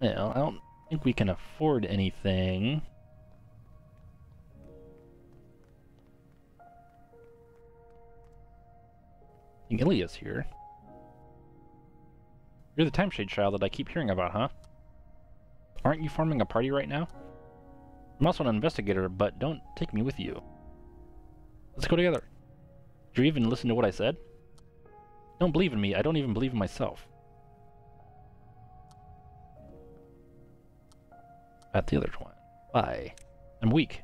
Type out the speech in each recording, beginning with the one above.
Well, I don't think we can afford anything. I think Ilia's here. You're the Timeshade child that I keep hearing about, huh? Aren't you forming a party right now? I'm also an investigator, but don't take me with you. Let's go together. Did you even listen to what I said? Don't believe in me, I don't even believe in myself. At the other one. I'm weak.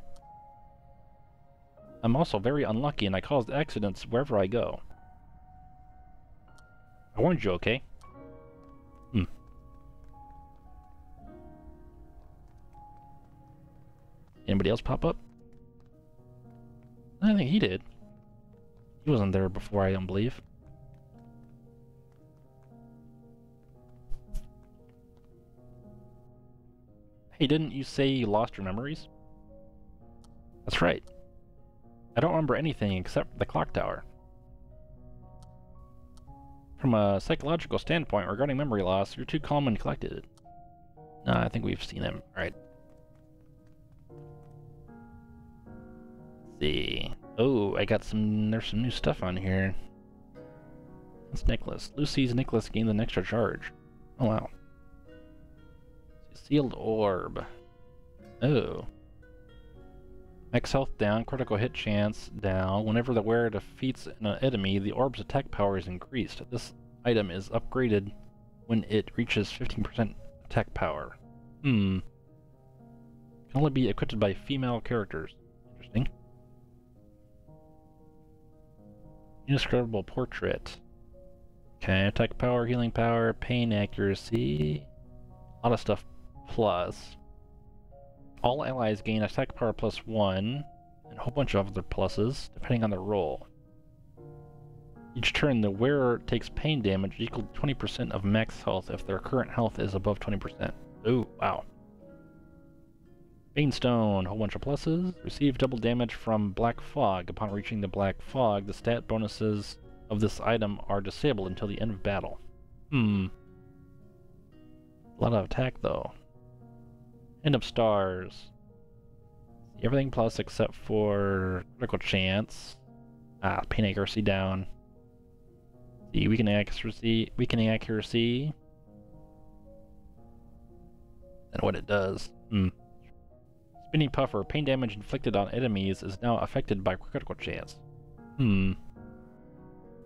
I'm also very unlucky and I cause accidents wherever I go. I warned you, okay? Hmm. Anybody else pop up? I think he did. He wasn't there before, I don't believe. Hey, didn't you say you lost your memories? That's right. I don't remember anything except the clock tower. From a psychological standpoint regarding memory loss, you're too calm and collected. No, I think we've seen him. Alright. see. Oh, I got some, there's some new stuff on here. It's Nicholas. Lucy's Nicholas gained an extra charge. Oh, wow. Sealed orb. Oh. Max health down, critical hit chance down. Whenever the wearer defeats an enemy, the orb's attack power is increased. This item is upgraded when it reaches 15% attack power. Hmm. Can only be equipped by female characters. Interesting. Indescribable portrait. Okay, attack power, healing power, pain accuracy. A lot of stuff plus. All allies gain attack power plus one, and a whole bunch of other pluses, depending on their role. Each turn, the wearer takes pain damage equal to 20% of max health if their current health is above 20%. Ooh, wow. Banestone, whole bunch of pluses. Receive double damage from Black Fog. Upon reaching the Black Fog, the stat bonuses of this item are disabled until the end of battle. Hmm. A lot of attack, though. End of stars. Everything plus except for critical chance. Ah, pain accuracy down. See, weakening accuracy, weakening accuracy. And what it does. Hmm. Spinning Puffer, pain damage inflicted on enemies is now affected by critical chance. Hmm.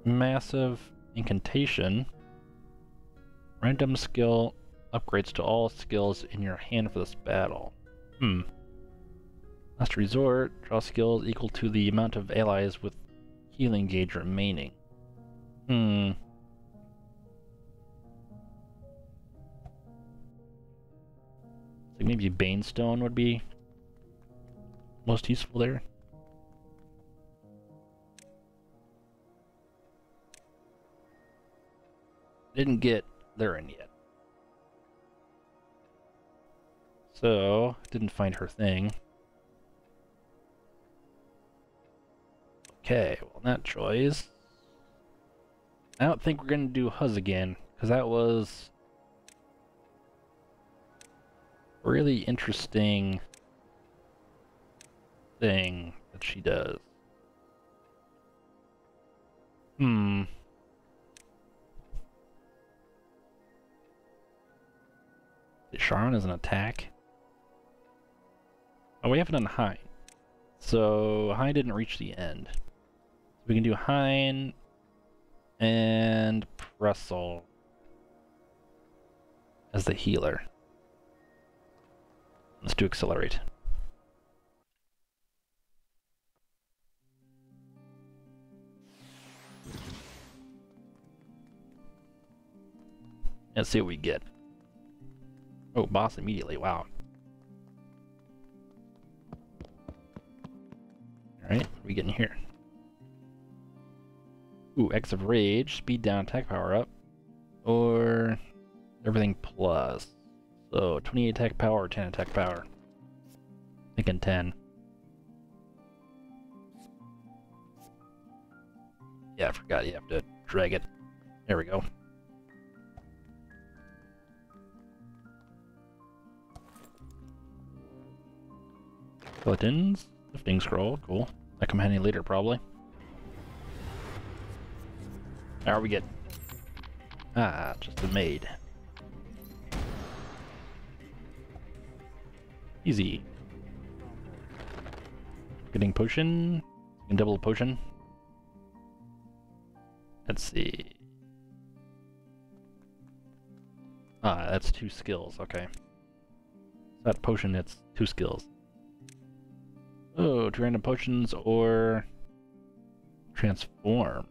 Massive Incantation. Random skill upgrades to all skills in your hand for this battle. Hmm. Last resort, draw skills equal to the amount of allies with healing gauge remaining. Hmm. So maybe Banestone would be most useful there. Didn't get there in yet. So, didn't find her thing. Okay, well that choice. I don't think we're gonna do Huz again, because that was really interesting thing that she does. Hmm. Charon is an attack? Oh, we haven't done Hein. So, Hein didn't reach the end. We can do Hein and Pressel as the healer. Let's do Accelerate. Let's see what we get. Oh, boss immediately, wow. we getting here? Ooh, X of Rage, speed down, attack power up, or everything plus. So 20 attack power, 10 attack power. Thinking 10. Yeah, I forgot you have to drag it. There we go. Buttons, lifting scroll, cool. That come handy later, probably. Are we get? Ah, just a maid. Easy. Getting potion. Can double potion. Let's see. Ah, that's two skills, okay. That potion, it's two skills. Oh, two random potions or transform.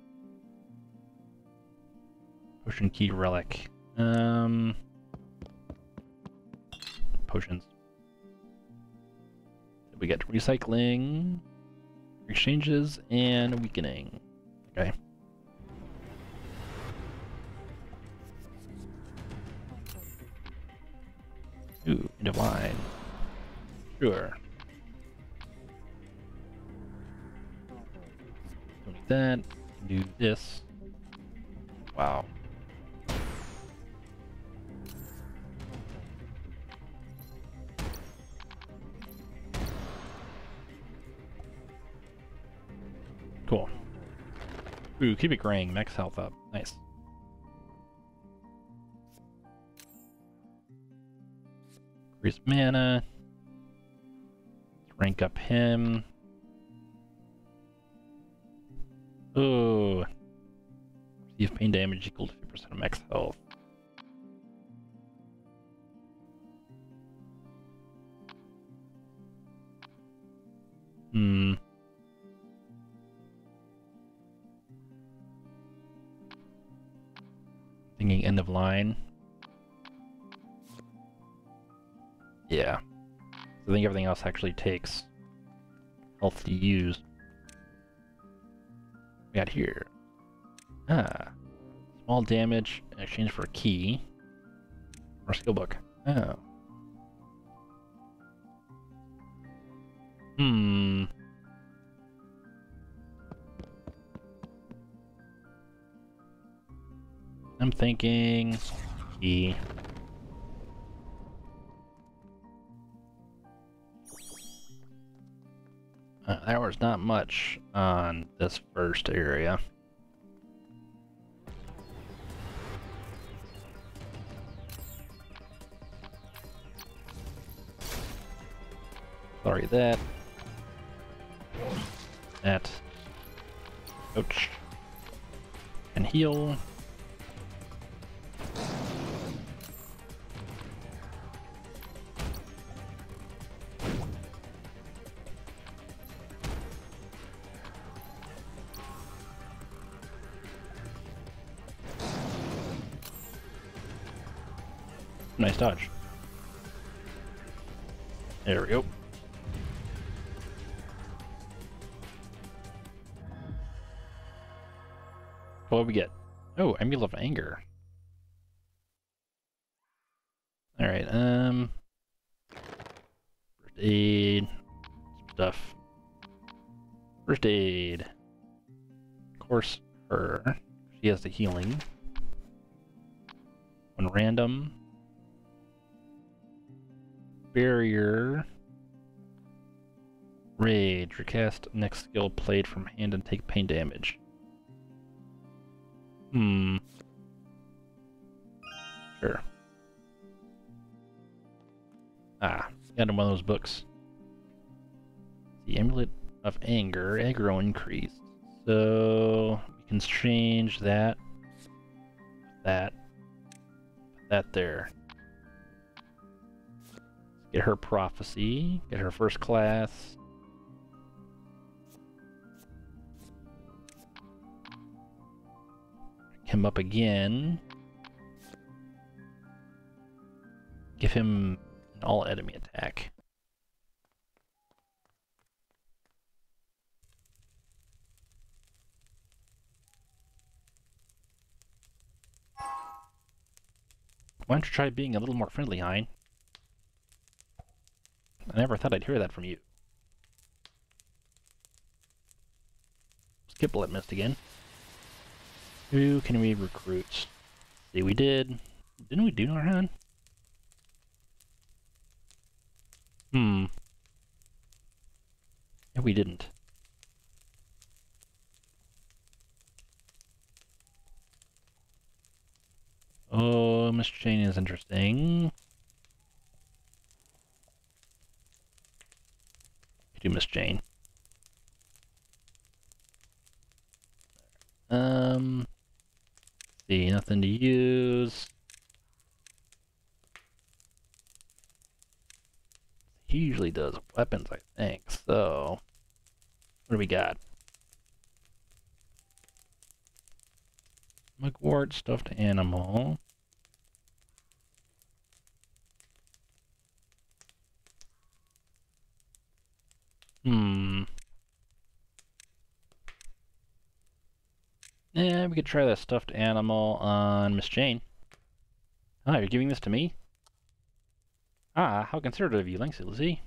Potion key relic. Um, potions. We get recycling, exchanges, and weakening. Okay. Ooh, divine. Sure. That. Do this. Wow. Cool. Ooh, keep it graying. Max health up. Nice. Increase mana. Rank up him. Receive pain damage equal to 50% of max health. Hmm. Thinking end of line. Yeah. I think everything else actually takes health to use. We got here. Ah. Small damage in exchange for a key. Or skill book. Oh. Hmm. I'm thinking key. Uh, there was not much on this first area. Sorry, that. That. Ouch. And heal. Nice dodge. There we go. What we get? Oh, Amulet of Anger. Alright, um... First aid... Stuff. First aid. Of course, her. She has the healing. One random. Barrier. Rage. Recast next skill played from hand and take pain damage. Hmm. Sure. Ah, got him one of those books. The Amulet of Anger, aggro increased. So we can change that, that, that there. Get her prophecy, get her first class. Him up again. Give him an all enemy attack. Why don't you try being a little more friendly, Hein? I never thought I'd hear that from you. Skip bullet missed again. Who can we recruit? See, we did. Didn't we do Narhan? Hmm. We didn't. Oh, Miss Chain is interesting. Do Miss Chain. Um, see, nothing to use. He usually does weapons, I think. So, what do we got? Mugwort, stuffed animal. Hmm. Yeah, we could try that stuffed animal on Miss Chain. Ah, you're giving this to me? Ah, how considerate of you, thanks, Lucy.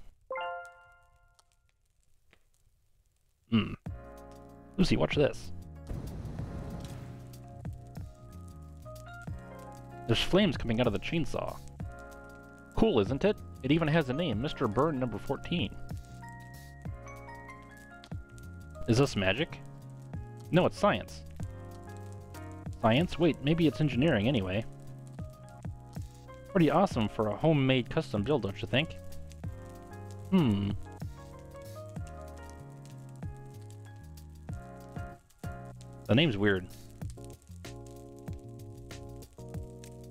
Hmm. Lucy, watch this. There's flames coming out of the chainsaw. Cool, isn't it? It even has a name, Mr. Burn number 14. Is this magic? No, it's science. Science? Wait, maybe it's engineering anyway. Pretty awesome for a homemade custom build, don't you think? Hmm. The name's weird.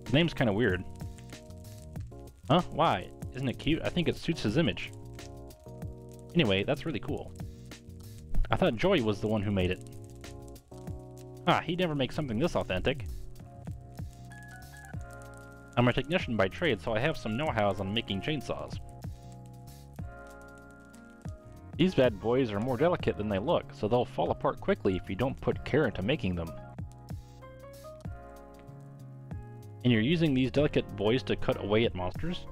The name's kind of weird. Huh? Why? Isn't it cute? I think it suits his image. Anyway, that's really cool. I thought Joey was the one who made it. Ah, he never makes something this authentic. I'm a technician by trade, so I have some know-hows on making chainsaws. These bad boys are more delicate than they look, so they'll fall apart quickly if you don't put care into making them. And you're using these delicate boys to cut away at monsters?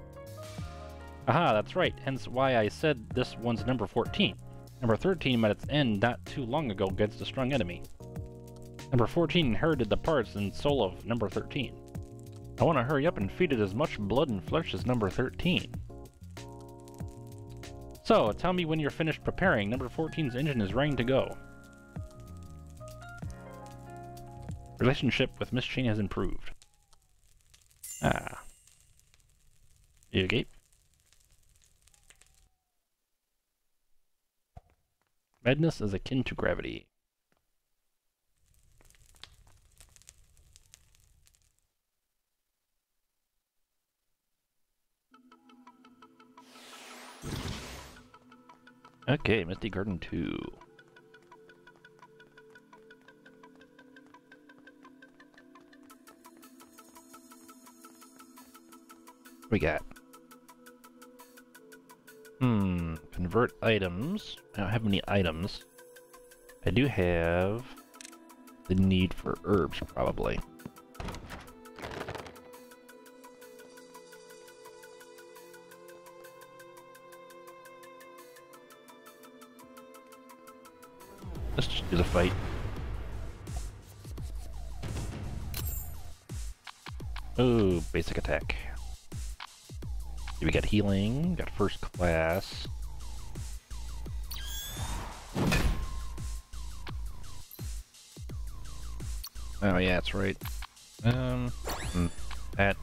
Aha, that's right, hence why I said this one's number 14. Number 13 met its end not too long ago against a strong enemy. Number 14 inherited the parts and soul of number 13. I want to hurry up and feed it as much blood and flesh as number 13. So, tell me when you're finished preparing. Number 14's engine is ready to go. Relationship with Miss Chain has improved. Ah. You Okay. Madness is akin to gravity. Okay, Misty Garden 2. we got? Hmm, convert items. I don't have any items. I do have the need for herbs, probably. Fight. Oh, basic attack. We got healing, got first class. Oh yeah, that's right. Um, hmm, that.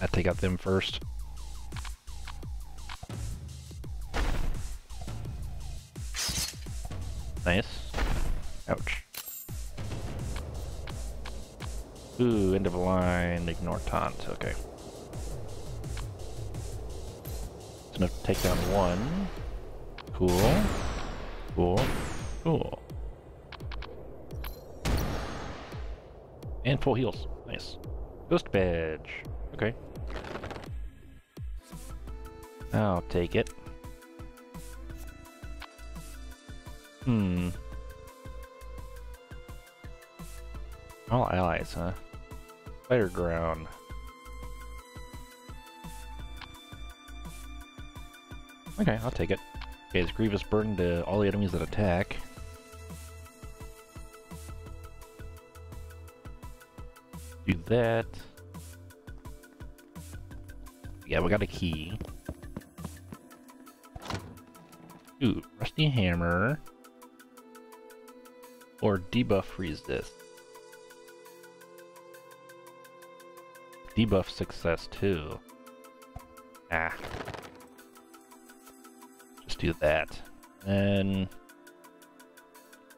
I take out them first. Nice. Ouch. Ooh, end of a line, ignore taunt, okay. It's enough to take down one. Cool. Cool. Cool. And full heals. Nice. Ghost badge. Okay. I'll take it. Hmm. All allies, huh? Fighter ground. Okay, I'll take it. Okay, it's Grievous Burden to all the enemies that attack. Do that. Yeah, we got a key. the hammer. Or debuff resist. Debuff success too. Ah. Just do that. And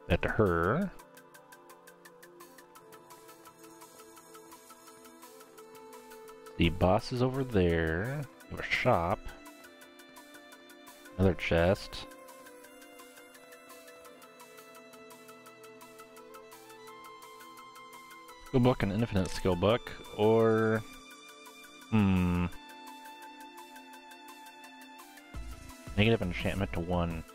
that to her. The boss is over there. Have a shop. Another chest. Skill book and infinite skill book, or hmm, negative enchantment to one.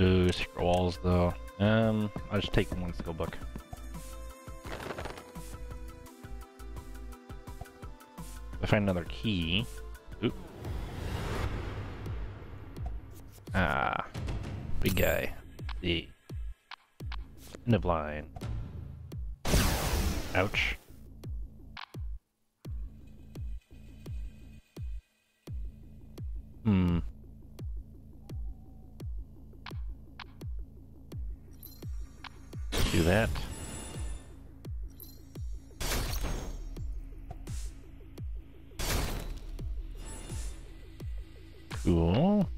Ooh, secret walls though. Um, I'll just take one skill book. I find another key. Oop. Ah, big guy. The end of line. Ouch. Hmm. Do that. Cool.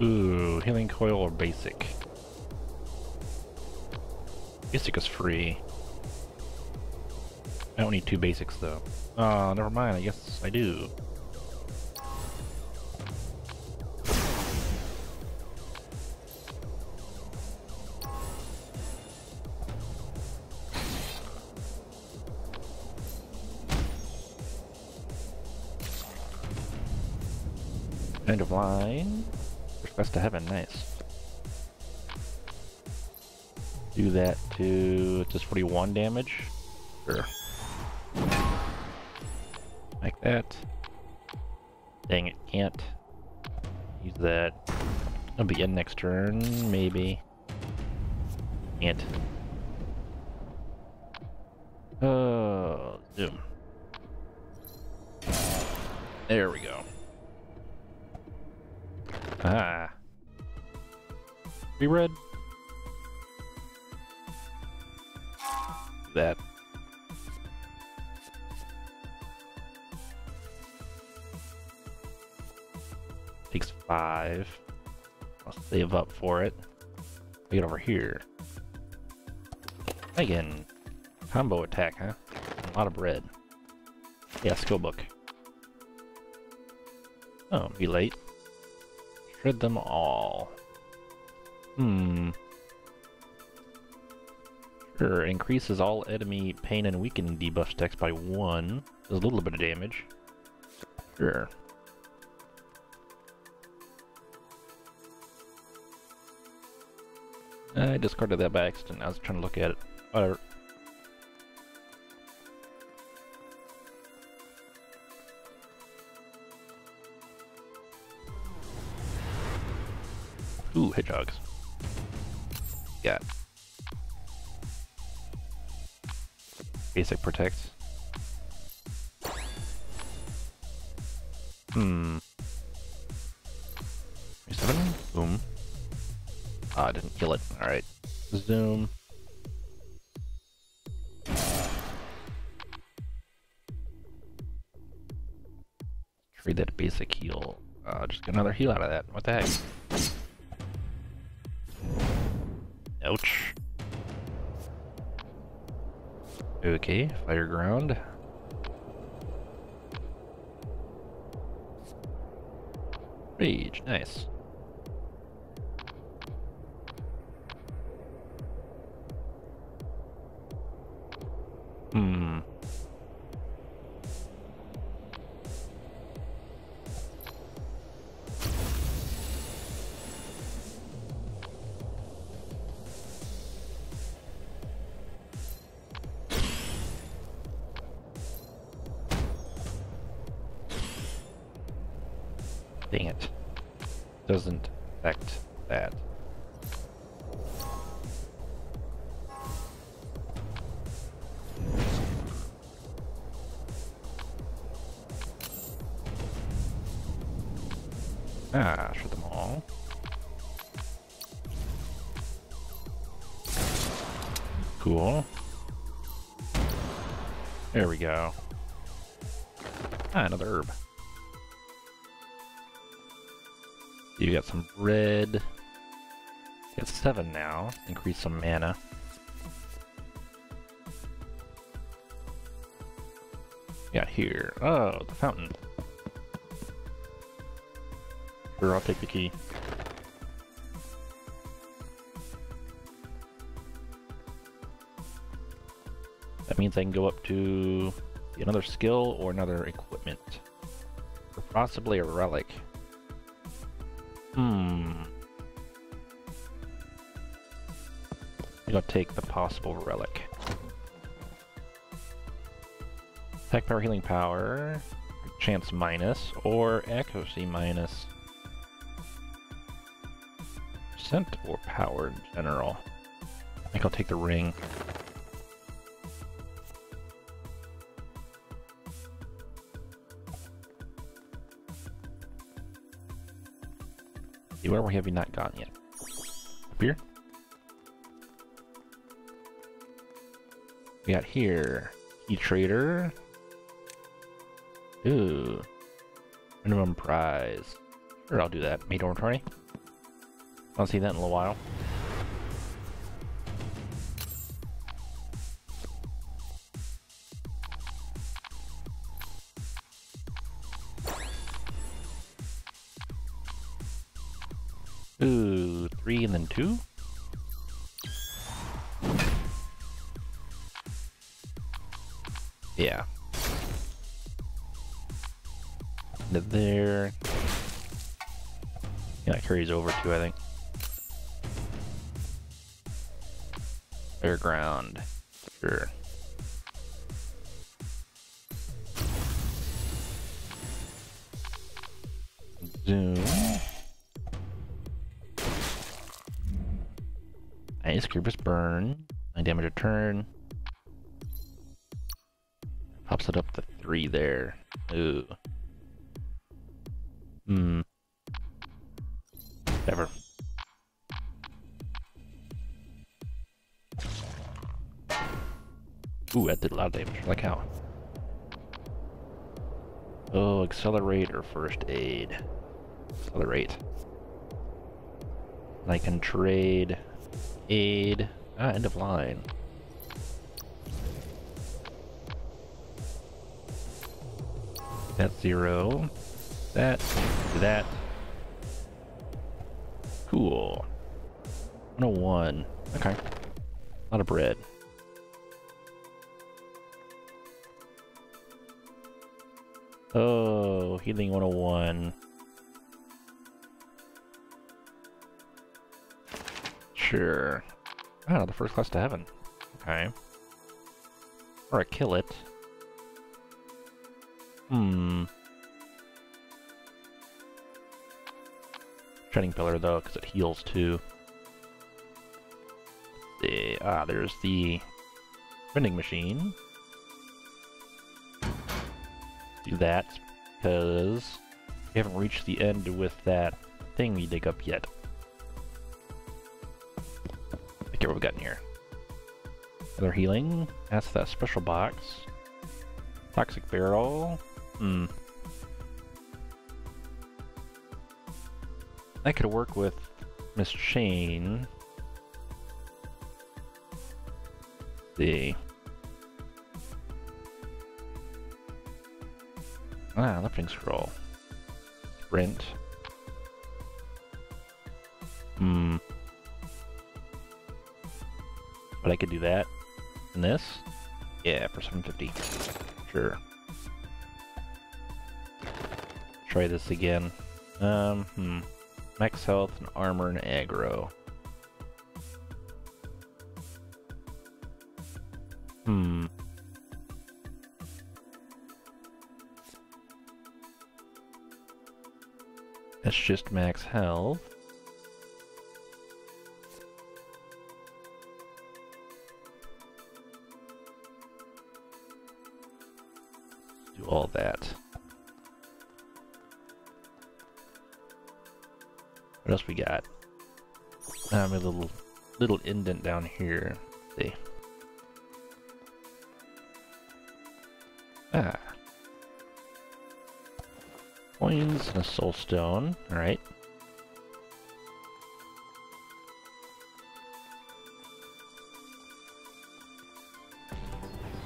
Ooh, healing coil or basic? Basic is free. I don't need two basics though. Oh, never mind, I guess I do. To heaven, nice. Do that to just 41 damage. Sure. Like that. Dang it, can't. Use that. I'll be in next turn, maybe. Can't. Oh, zoom. There we go. Ah. Reread. That. Takes five. I'll save up for it. I Get over here. Again, combo attack, huh? A lot of bread. Yeah, skill book. Oh, be late. Shred them all. Hmm. Sure, increases all enemy pain and weakening debuff stacks by one. Does a little bit of damage. Sure. I discarded that by accident. I was trying to look at it. Whatever. Ooh, hedgehogs. Got basic protect. Hmm. Seven. Boom. Ah, I didn't kill it. All right. Zoom. Trade that basic heal. Uh, just get another heal out of that. What the heck? Okay, fire ground. Rage, nice. Dang it. Doesn't affect that. Ah, shoot them all. Cool. There we go. Ah, another herb. Red. Got seven now. Increase some mana. Got here. Oh, the fountain. Sure, I'll take the key. That means I can go up to another skill or another equipment. Or possibly a relic. Hmm. I'm take the possible relic. Attack power, healing power, chance minus, or accuracy minus. Percent or power in general. I think I'll take the ring. Where have we not gone yet? Up here? We got here. Key trader. Ooh. Minimum prize. Sure, I'll do that. Maid dormitory. I'll see that in a little while. Ooh, three and then two? Into there. Yeah, that carries over too, I think. Fairground. Sure. Zoom. Nice, Creepers burn. 9 damage a turn. Pops it up to 3 there. Ooh. Like how? Oh, accelerate or first aid. Accelerate. And I can trade aid. Ah, end of line. That's zero. That, that. Cool. 101. Okay. A lot of bread. Oh, healing 101. Sure. Oh, the first class to heaven. Okay. Or I kill it. Hmm. Shining Pillar, though, because it heals too. The, ah, there's the vending machine. That, because we haven't reached the end with that thing we dig up yet. Okay, what we've got in here? Another healing. That's that special box. Toxic barrel. Hmm. I could work with Miss Chain. see. Ah, lifting scroll. Sprint. Hmm. But I could do that. And this? Yeah, for 750. Sure. Try this again. Um, hmm. Max health and armor and aggro. That's just max health. Do all that. What else we got? Um, a little little indent down here. Let's see. Ah. Coins and a soul stone. Alright.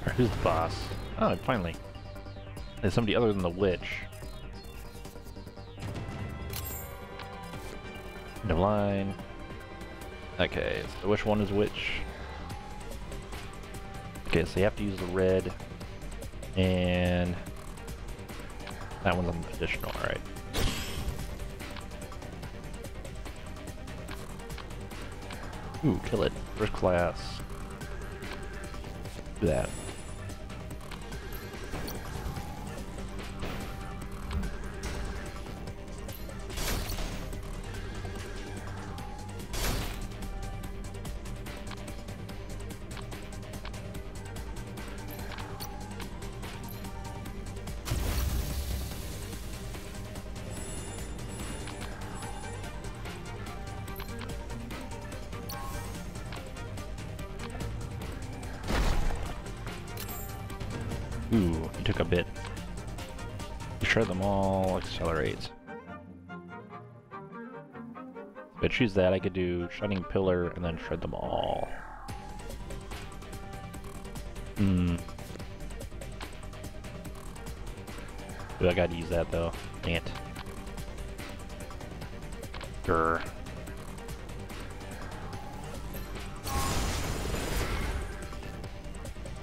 Who's the boss? Oh, finally. There's somebody other than the witch. Divine. Okay, so which one is which? Okay, so you have to use the red and that one's an additional, alright. Ooh, kill it. First class. Do that. He took a bit. Shred them all, accelerate. If I choose that, I could do Shining Pillar and then shred them all. Hmm. Ooh, I gotta use that though. Dang it. Grr.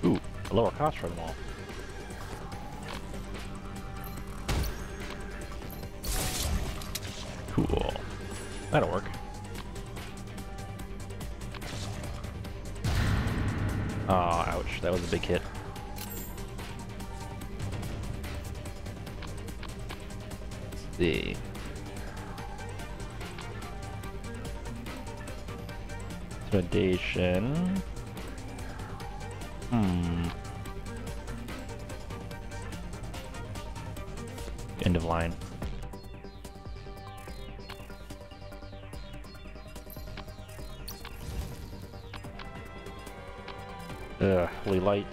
Ooh, a lower cost for them all. Big hit. Let's see. Intimidation. Hmm. End of line. Ugh, holy light.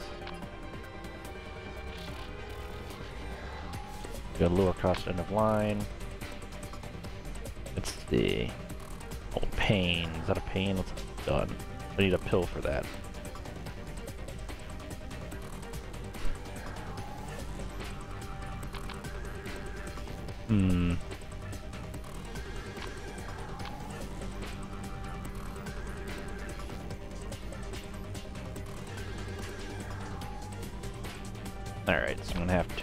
Got lower cost end of line. Let's see. Oh, pain. Is that a pain? Let's done. I need a pill for that. Hmm.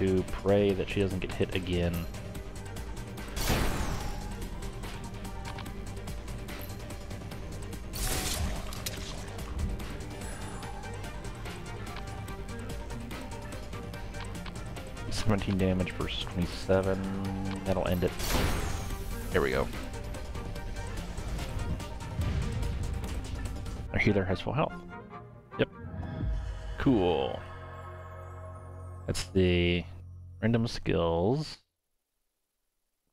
To pray that she doesn't get hit again. Seventeen damage versus twenty-seven. That'll end it. There we go. Our healer has full health. Yep. Cool. That's the random skills.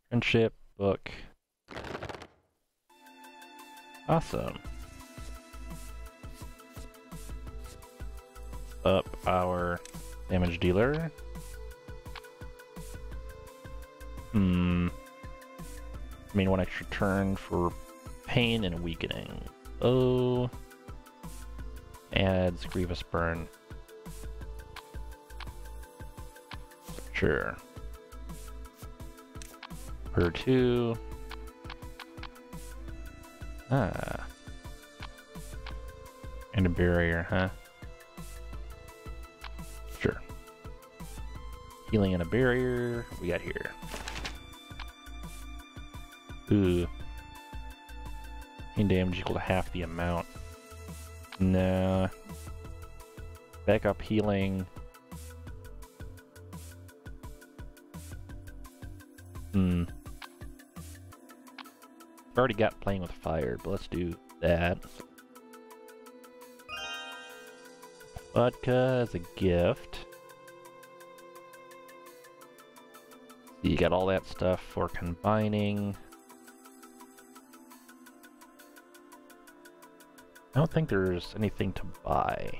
Friendship, book. Awesome. Up our damage dealer. Hmm. I mean, one extra turn for pain and weakening. Oh. Adds grievous burn. Sure. Per two. Ah. And a barrier, huh? Sure. Healing and a barrier. We got here. Ooh. Pain damage equal to half the amount. Nah. Backup healing. Already got playing with fire, but let's do that. Vodka as a gift. You got all that stuff for combining. I don't think there's anything to buy.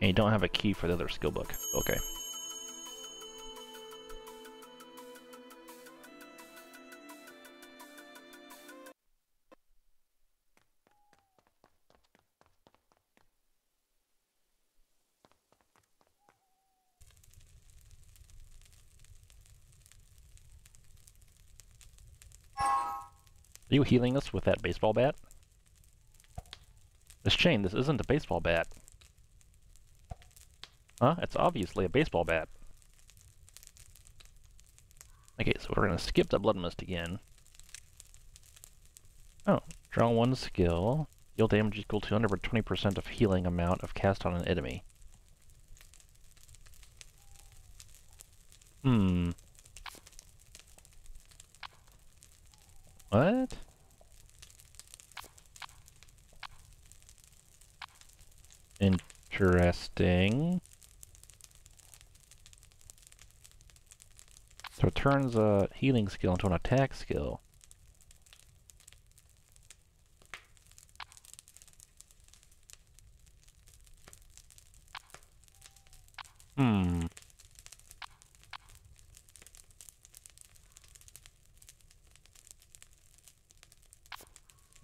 And you don't have a key for the other skill book. Okay. You healing us with that baseball bat? Miss Chain, this isn't a baseball bat. Huh? It's obviously a baseball bat. Okay, so we're gonna skip the blood mist again. Oh, draw one skill. Deal damage equal to under 20% of healing amount of cast on an enemy. Hmm. What? Interesting. So it turns a healing skill into an attack skill. Hmm.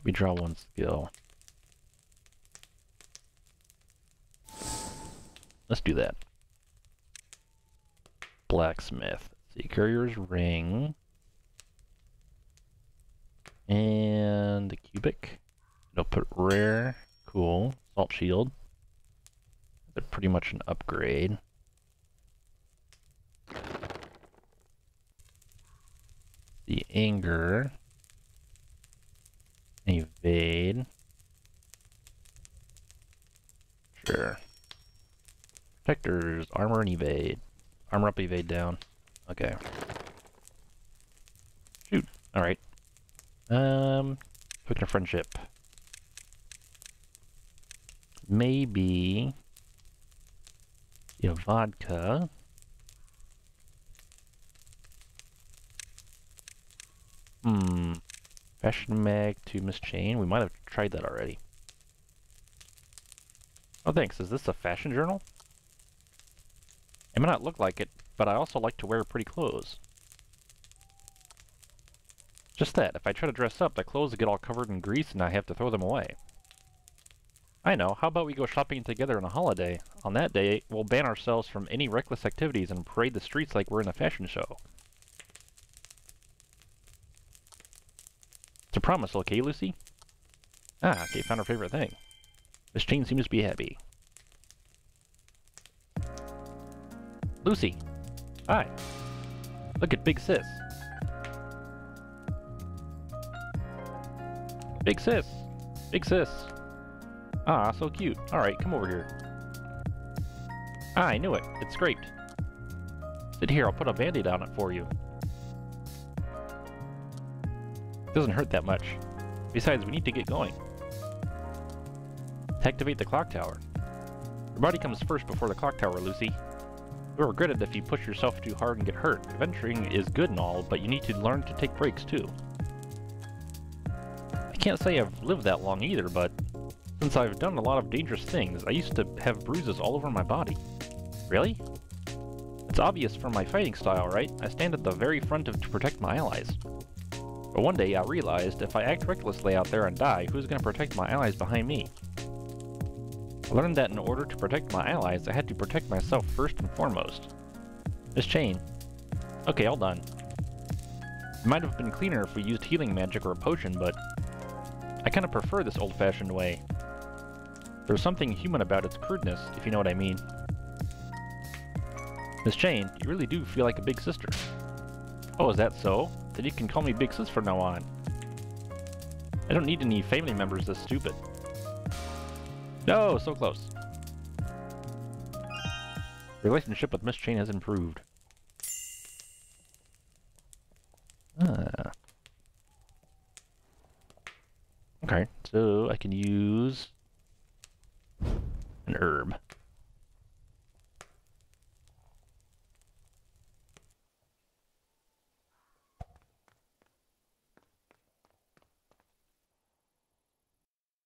We draw one skill. Let's do that. Blacksmith. See, Courier's Ring. And the cubic. It'll put rare. Cool. Salt shield. But pretty much an upgrade. The anger. Evade. Sure. Protectors, armor and evade. Armor up, evade down. Okay. Shoot. Alright. Um, quick friendship. Maybe... Yeah, vodka. Hmm. Fashion mag to Miss Chain. We might have tried that already. Oh, thanks. Is this a fashion journal? It may not look like it, but I also like to wear pretty clothes. Just that, if I try to dress up, the clothes get all covered in grease and I have to throw them away. I know, how about we go shopping together on a holiday? On that day, we'll ban ourselves from any reckless activities and parade the streets like we're in a fashion show. It's a promise, okay, Lucy? Ah, okay, found her favorite thing. Miss Chain seems to be happy. Lucy. Hi. Look at Big Sis. Big Sis. Big Sis. Ah, so cute. Alright, come over here. Ah, I knew it. It's scraped. Sit here, I'll put a band-aid on it for you. Doesn't hurt that much. Besides, we need to get going. To activate the clock tower. Your body comes first before the clock tower, Lucy. You'll regret it if you push yourself too hard and get hurt. Adventuring is good and all, but you need to learn to take breaks too. I can't say I've lived that long either, but since I've done a lot of dangerous things, I used to have bruises all over my body. Really? It's obvious from my fighting style, right? I stand at the very front of, to protect my allies. But one day I realized if I act recklessly out there and die, who's going to protect my allies behind me? Learned that in order to protect my allies, I had to protect myself first and foremost. Miss Chain. Okay, all done. It might have been cleaner if we used healing magic or a potion, but I kind of prefer this old-fashioned way. There's something human about its crudeness, if you know what I mean. Miss Chain, you really do feel like a big sister. Oh, is that so? Then you can call me Big Sis from now on. I don't need any family members this stupid. No, so close. The relationship with Miss Chain has improved. Ah. Okay, so I can use an herb.